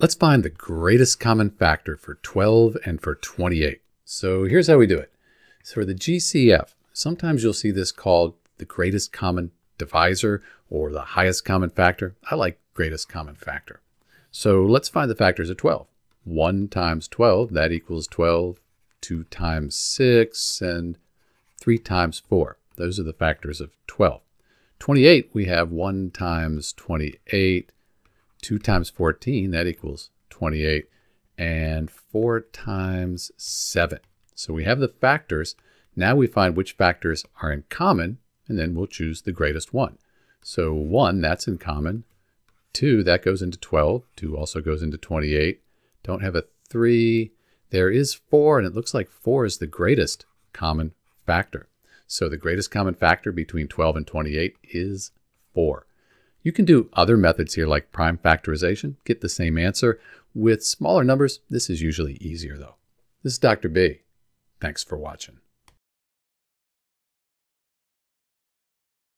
Let's find the greatest common factor for 12 and for 28. So here's how we do it. So for the GCF, sometimes you'll see this called the greatest common divisor or the highest common factor. I like greatest common factor. So let's find the factors of 12. 1 times 12, that equals 12. 2 times 6, and 3 times 4. Those are the factors of 12. 28, we have 1 times 28 2 times 14, that equals 28, and 4 times 7. So we have the factors. Now we find which factors are in common, and then we'll choose the greatest one. So 1, that's in common. 2, that goes into 12. 2 also goes into 28. Don't have a 3. There is 4, and it looks like 4 is the greatest common factor. So the greatest common factor between 12 and 28 is 4. You can do other methods here like prime factorization, get the same answer. With smaller numbers, this is usually easier though. This is Dr. B. Thanks for watching.